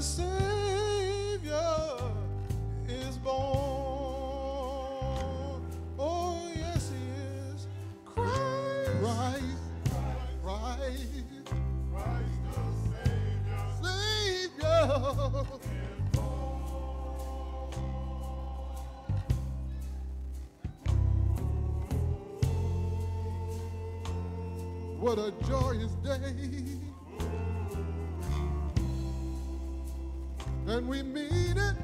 a Savior is born. Oh, yes, He is. Christ. Christ. What a joyous day. And we mean it.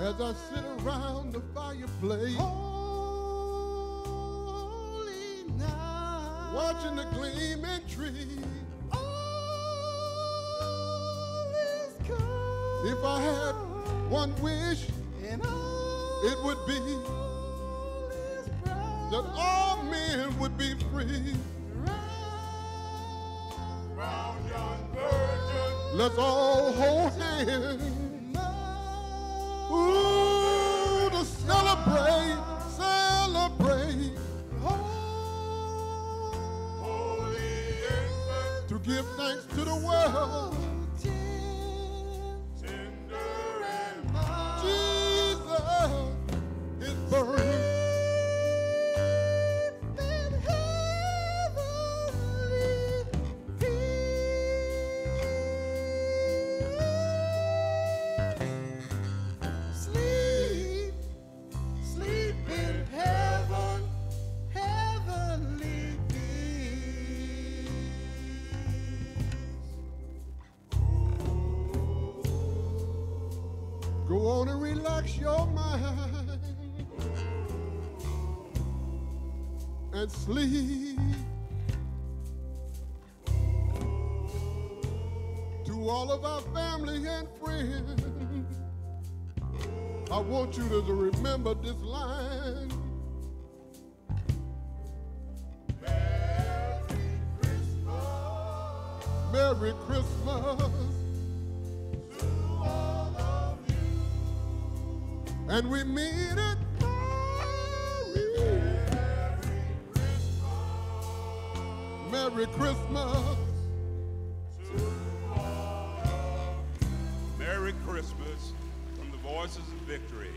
As I sit around the fireplace, Holy watching the gleaming tree. All is come. If I had one wish, it would be is that all men would be free. round Let's all hold hands. Go on and relax your mind and sleep. To all of our family and friends, I want you to remember this line. Merry Christmas. Merry Christmas. And we mean it. Merry Christmas. Merry Christmas from the Voices of Victory.